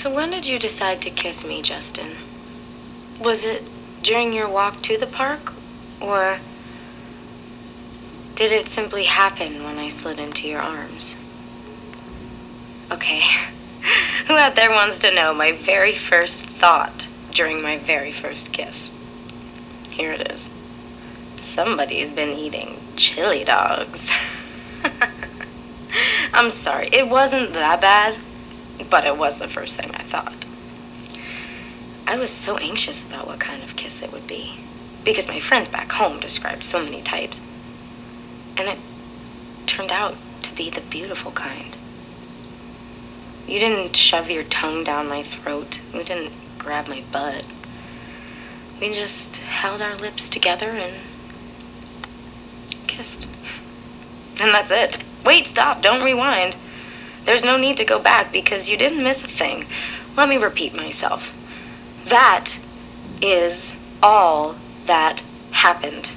So when did you decide to kiss me, Justin? Was it during your walk to the park? Or did it simply happen when I slid into your arms? Okay. Who out there wants to know my very first thought during my very first kiss? Here it is. Somebody's been eating chili dogs. I'm sorry, it wasn't that bad, but it was the first thing I thought. I was so anxious about what kind of kiss it would be, because my friends back home described so many types, and it turned out to be the beautiful kind. You didn't shove your tongue down my throat, you didn't grab my butt. We just held our lips together and kissed. And that's it. Wait, stop, don't rewind. There's no need to go back because you didn't miss a thing. Let me repeat myself. That is all that happened.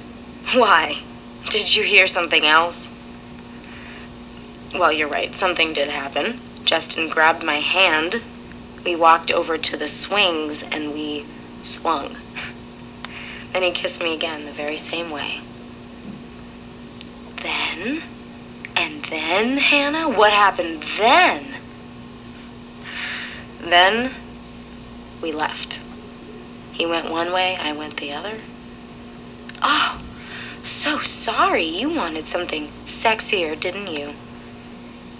Why? Did you hear something else? Well, you're right, something did happen. Justin grabbed my hand. We walked over to the swings and we swung. Then he kissed me again the very same way. Then, then, Hannah, what happened then? Then we left. He went one way, I went the other. Oh, so sorry. You wanted something sexier, didn't you?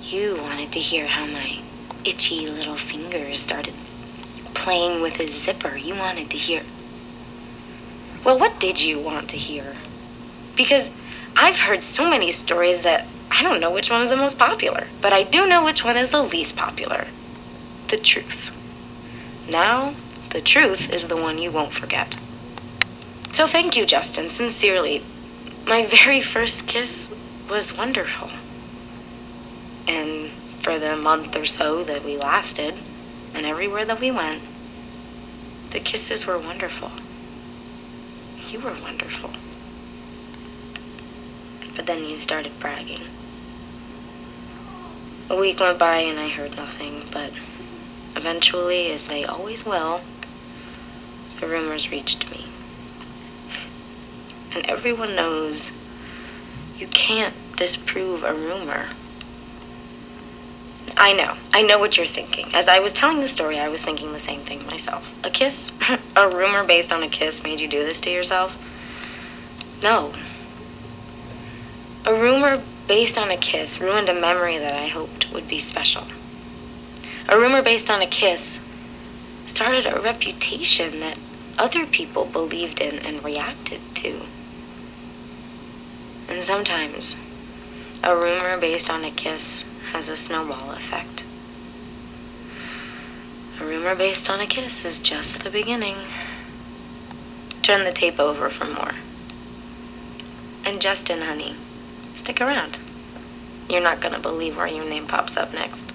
You wanted to hear how my itchy little fingers started playing with his zipper. You wanted to hear. Well, what did you want to hear? Because I've heard so many stories that I don't know which one is the most popular, but I do know which one is the least popular. The truth. Now, the truth is the one you won't forget. So thank you, Justin, sincerely. My very first kiss was wonderful. And for the month or so that we lasted, and everywhere that we went, the kisses were wonderful. You were wonderful. But then you started bragging. A week went by and I heard nothing, but eventually, as they always will, the rumors reached me. And everyone knows you can't disprove a rumor. I know. I know what you're thinking. As I was telling the story, I was thinking the same thing myself. A kiss? a rumor based on a kiss made you do this to yourself? No. A rumor based on a kiss ruined a memory that I hoped would be special. A rumor based on a kiss started a reputation that other people believed in and reacted to. And sometimes, a rumor based on a kiss has a snowball effect. A rumor based on a kiss is just the beginning. Turn the tape over for more. And Justin, honey, stick around. You're not gonna believe where your name pops up next.